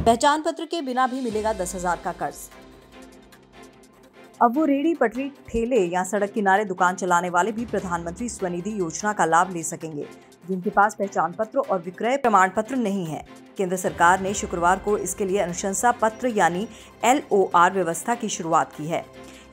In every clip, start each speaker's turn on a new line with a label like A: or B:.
A: पहचान पत्र के बिना भी मिलेगा दस हज़ार का कर्ज। अब वो रेडी, पटरी, ठेले या सड़क किनारे दुकान चलाने वाले भी प्रधानमंत्री स्वनिधि योजना का लाभ ले सकेंगे। जिनके पास पहचान पत्र और विक्रय प्रमाण पत्र नहीं है। केंद्र सरकार ने शुक्रवार को इसके लिए अनुशंसा पत्र यानी एलओआर व्यवस्था की शुरुआत की है।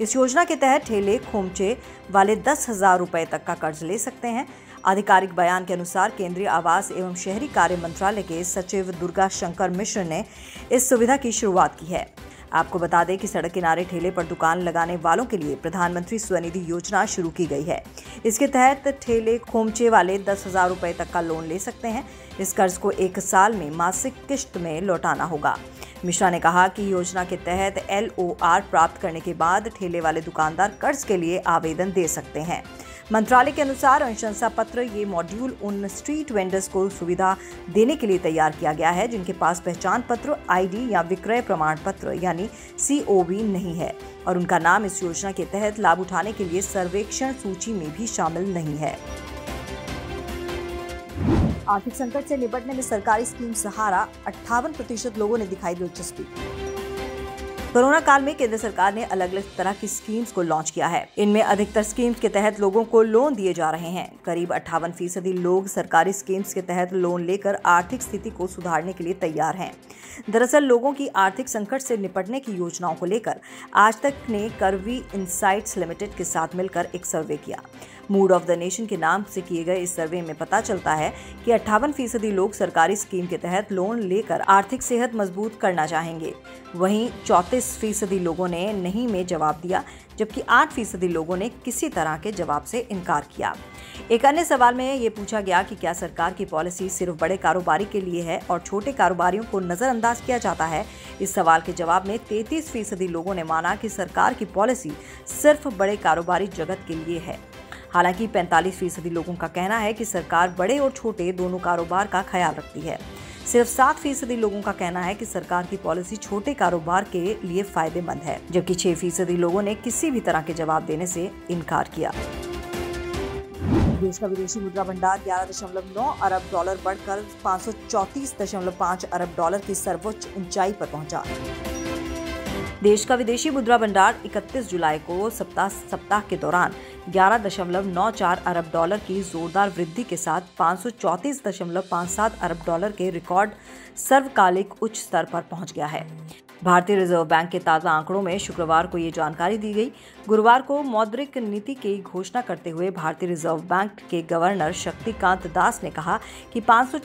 A: इस योजना के तहत ठेले, खोमचे वाले दस हज़ार रुपए तक का कर्ज ले सकते हैं। आधिकारिक बयान के अनुसार केंद्रीय आवास एवं शहरी कार्य मंत्रालय के सचिव दुर्गा शंकर मिश्र ने इस सुविधा की शुरुआत की है। आपको बता दें कि सड़क किनारे ठेले पर दुकान लगाने वालों के लिए प्रधानमंत्री स्वनिधि योजना शुरू की गई है। इसके तहत ठेले खोमचे वाले दस हज़ार रुपए तक का लोन ले सकते हैं। इस कर्ज को एक साल में मासिक किश्त में लौटाना होगा। मिश्रा ने कहा कि योजना के तहत एलओआर प्राप्त करने के बाद ठेले वाले दुकानदार कर्ज के लिए आवेदन दे सकते हैं। मंत्रालय के अनुसार अनुशंसा पत्र ये मॉड्यूल उन स्ट्रीट वेंडर्स को सुविधा देने के लिए तैयार किया गया है, जिनके पास पहचान पत्र, आईडी या विक्रय प्रमाण पत्र, यानी सीओवी नहीं है। और उनका नाम इस योजना के तहत लाभ उठाने के लिए सर्वेक्षण सूची में भी शामिल नहीं है। आर्थिक संकट से निपटने में सरकारी स्कीम सहारा, अट्ठावन प्रतिशत लोगों ने दिखाई दिलचस्पी। कोरोना काल में केंद्र सरकार ने अलग अलग तरह की स्कीम्स को लॉन्च किया है। इनमें अधिकतर स्कीम्स के तहत लोगों को लोन दिए जा रहे हैं। करीब अट्ठावन फ़ीसदी लोग सरकारी स्कीम्स के तहत लोन लेकर आर्थिक स्थिति को सुधारने के लिए तैयार हैं। दरअसल लोगों की आर्थिक संकट से निपटने की योजनाओं को लेकर आज तक ने करवी इंसाइट्स लिमिटेड के साथ मिलकर एक सर्वे किया। मूड ऑफ़ द नेशन के नाम से किए गए इस सर्वे में पता चलता है कि अट्ठावन फ़ीसदी लोग सरकारी स्कीम के तहत लोन लेकर आर्थिक सेहत मज़बूत करना चाहेंगे। वहीं चौंतीस फ़ीसदी लोगों ने नहीं में जवाब दिया, जबकि आठ फ़ीसदी लोगों ने किसी तरह के जवाब से इनकार किया। एक अन्य सवाल में ये पूछा गया कि क्या सरकार की पॉलिसी सिर्फ़ बड़े कारोबारी के लिए है और छोटे कारोबारियों को नजरअंदाज किया जाता है? इस सवाल के जवाब में 33 फ़ीसदी लोगों ने माना कि सरकार की पॉलिसी सिर्फ़ बड़े कारोबारी जगत के लिए है। हालाँकि 45 फ़ीसदी लोगों का कहना है कि सरकार बड़े और छोटे दोनों कारोबार का ख्याल रखती है। सिर्फ़ सात फ़ीसदी लोगों का कहना है कि सरकार की पॉलिसी छोटे कारोबार के लिए फ़ायदेमंद है, जबकि छह फ़ीसदी लोगों ने किसी भी तरह के जवाब देने से इनकार किया। देश का विदेशी मुद्रा भंडार ग्यारह दशमलव नौ अरब डॉलर बढ़कर पाँच सौ चौतीस दशमलव पाँच अरब डॉलर की सर्वोच्च ऊंचाई पर पहुँचा। देश का विदेशी मुद्रा भंडार 31 जुलाई को सप्ताह सप्ताह के दौरान 11.94 अरब डॉलर की जोरदार वृद्धि के साथ 534.57 अरब डॉलर के रिकॉर्ड सर्वकालिक उच्च स्तर पर पहुँच गया है। भारतीय रिज़र्व बैंक के ताज़ा आंकड़ों में शुक्रवार को ये जानकारी दी गई। गुरुवार को मौद्रिक नीति की घोषणा करते हुए भारतीय रिज़र्व बैंक के गवर्नर शक्तिकांत दास ने कहा कि पाँच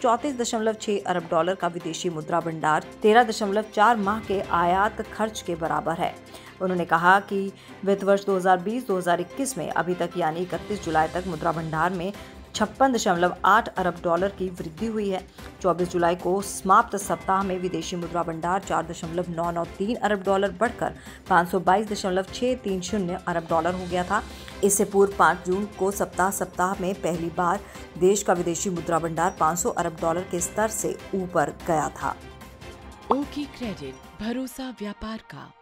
A: अरब डॉलर का विदेशी मुद्रा भंडार 13.4 माह के आयात खर्च के बराबर है। उन्होंने कहा कि वित्त वर्ष 2020-2021 में अभी तक यानी इकतीस जुलाई तक मुद्रा भंडार में छप्पन दशमलव आठ अरब डॉलर की वृद्धि हुई है। 24 जुलाई को समाप्त सप्ताह में विदेशी मुद्रा भंडार चार दशमलव नौ नौ तीन अरब डॉलर बढ़कर पाँच सौ बाईस दशमलव छः तीन शून्य अरब डॉलर हो गया था। इससे पूर्व पाँच जून को सप्ताह सप्ताह में पहली बार देश का विदेशी मुद्रा भंडार 500 अरब डॉलर के स्तर से ऊपर गया था।
B: ओके क्रेडिट, भरोसा व्यापार का।